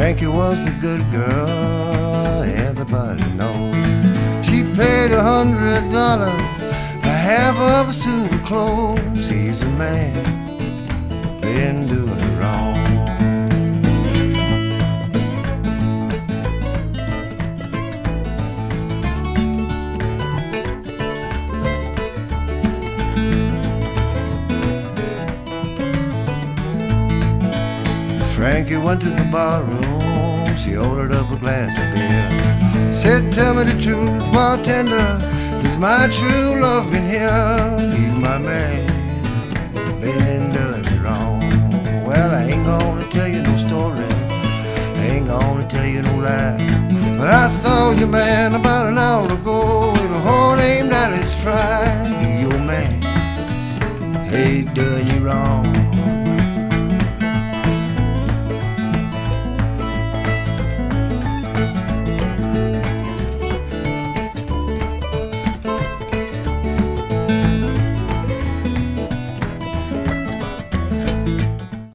Frankie was a good girl, everybody knows. She paid a hundred dollars for half of a suit of clothes. He's a man, Frankie went to the barroom, she ordered up a glass of beer. Said, tell me the truth, bartender, is my true love in here? He's my man, been doing me wrong. Well, I ain't gonna tell you no story, I ain't gonna tell you no lie. But I saw your man about an hour ago with a horn aimed at his Fry. Your man, Ain't doing you wrong.